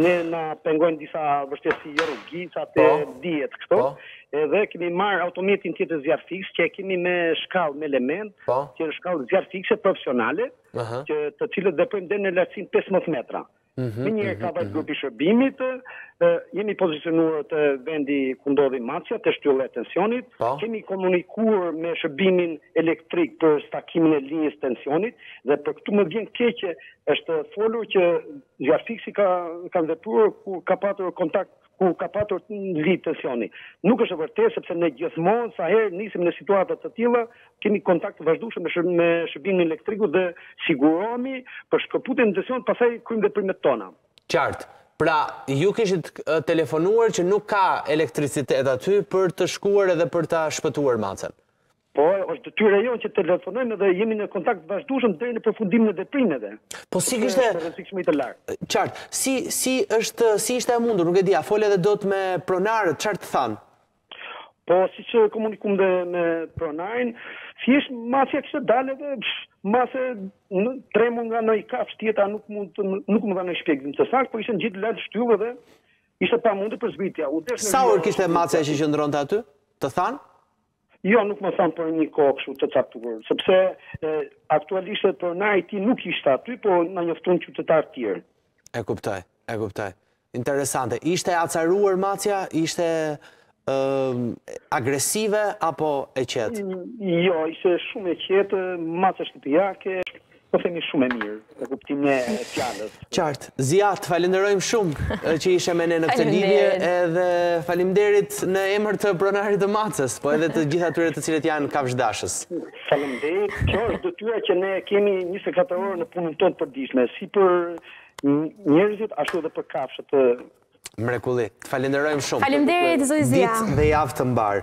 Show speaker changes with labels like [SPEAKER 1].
[SPEAKER 1] ne na pengojnë disa vështirësi jo rrugicat e
[SPEAKER 2] po,
[SPEAKER 1] dihet këto.
[SPEAKER 2] Po.
[SPEAKER 1] Edhe kemi marrë automjetin tjetër zjarrfikës që e kemi me shkallë me element,
[SPEAKER 2] po.
[SPEAKER 1] që është shkallë zjarrfikëse profesionale,
[SPEAKER 2] uh
[SPEAKER 1] -huh. me të cilët veprojnë deri në lartësinë 15 metra.
[SPEAKER 2] Mm
[SPEAKER 1] -hmm, një herë ka vajtë mhm. grupi i shërbimit, e, jemi pozicionuar te vendi ku ndodhej macja, te shtylla e tensionit, pa.
[SPEAKER 2] Po.
[SPEAKER 1] kemi komunikuar me shërbimin elektrik për stakimin e linjës së tensionit, dhe për këtu më vjen keq që është folur që Zjarrfikësi ka, kanë vepruar kur ka patur kontakt kur ka patur lidh tensioni. Nuk është e vërtetë sepse ne gjithmonë sa herë nisemi në situata të tilla, kemi kontakt të vazhdueshëm me, shër, me shërbimin e elektrikut dhe sigurohemi për shkëputjen e tensionit, pastaj kryejmë veprimet tona.
[SPEAKER 2] Qartë. Pra, ju kishit telefonuar që nuk ka elektricitet aty për të shkuar edhe për ta shpëtuar macen.
[SPEAKER 1] Po, është detyra jonë që telefonojmë dhe jemi në kontakt të vazhdueshëm deri në përfundimin e veprimeve. Pasi
[SPEAKER 2] kishte
[SPEAKER 1] rrezikshmëri të lartë.
[SPEAKER 2] Qartë. Si si është si ishte e mundur, nuk e di, a fole edhe dot me pronarët, çfarë të thanë?
[SPEAKER 1] Po siç komunikuam dhe me pronarin, thjesht macja kishte dalë edhe mbase trembur nga ndonjë kafshë tjetër nuk mund të nuk më dha një shpjegim të saktë, po ishte ngjitur lart në shtyllë dhe ishte e pamundur për zbritje.
[SPEAKER 2] Sa orë kishte macja që qëndronte aty? Të thanë?
[SPEAKER 1] Jo, nuk më thanë për një kohë kështu të caktuar, sepse e, aktualisht edhe pronari i tij nuk ishte aty, po na njoftuan qytetarë të tjerë.
[SPEAKER 2] E kuptoj, e kuptoj. Interesante. Ishte e acaruar macja, ishte ë agresive apo e qetë?
[SPEAKER 1] Jo, ishte shumë e qetë, macja shtëpiake, Po themi shumë e mirë, në kuptimin e fjalës.
[SPEAKER 2] Qartë. Zia, të falenderojmë shumë që ishe me ne në këtë lidhje edhe faleminderit në emër të pronarit të maces, po edhe të gjithë atyre të cilët janë kafshdashës.
[SPEAKER 1] Faleminderit. Kjo është detyra që ne e kemi 24 orë në punën tonë të përditshme, si për njerëzit ashtu edhe për kafshët.
[SPEAKER 2] Mrekulli. Të falenderojmë shumë.
[SPEAKER 3] Faleminderit zoti Zia.
[SPEAKER 2] Ditë dhe javë të mbarë.